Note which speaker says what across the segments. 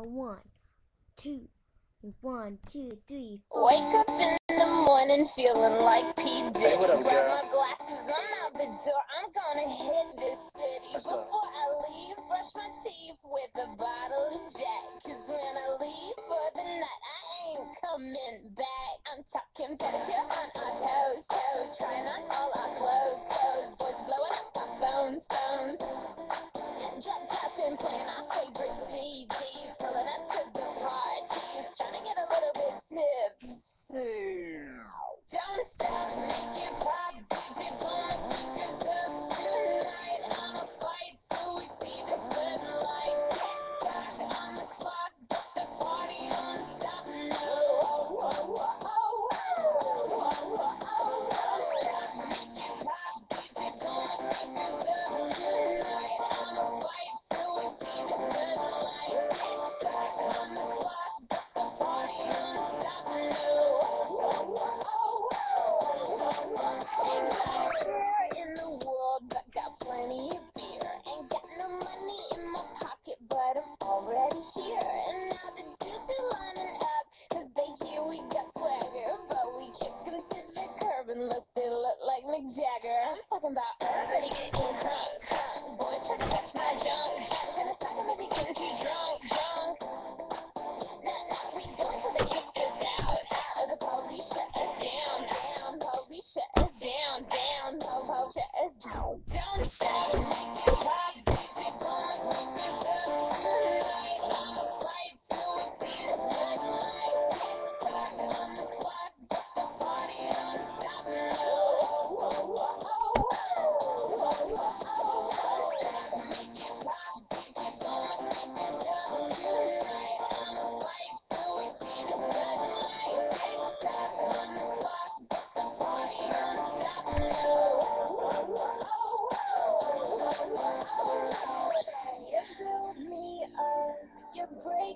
Speaker 1: A one, two, one, two, three, four.
Speaker 2: Wake up in the morning feeling like P. Diddy.
Speaker 3: Hey, what up,
Speaker 2: Grab my glasses, I'm out the door. I'm gonna hit this city.
Speaker 3: Let's go.
Speaker 2: Before I leave, brush my teeth with a bottle of Jack. Cause when I leave for the night, I ain't coming back. I'm talking pedicure on our toes, toes. Trying on all our clothes, clothes. Boys blowing up our phones, phones. Jagger. I'm talking about everybody getting crunk. Boys try to touch my junk. Gonna smack him if he getting too drunk, drunk. Nah, nah, we going till they kick us out. out. The police shut us down, down. Police shut us down, down. Po, po, shut us down. Don't stop,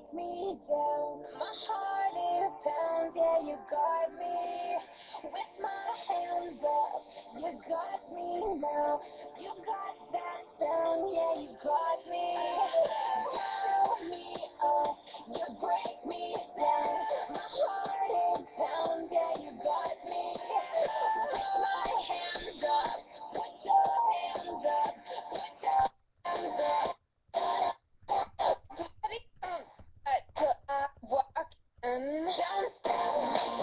Speaker 2: break me down. My heart it pounds, yeah, you got me. With my hands up, you got me now. You got that sound, yeah, you got me. understand